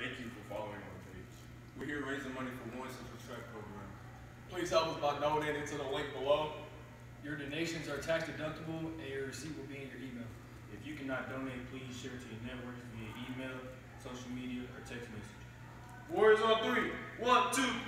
Thank you for following our page. We're here raising money for One Central Track Program. Please help us by donating to the link below. Your donations are tax deductible and your receipt will be in your email. If you cannot donate, please share it to your networks via email, social media, or text message. Warriors on three. One, two, three.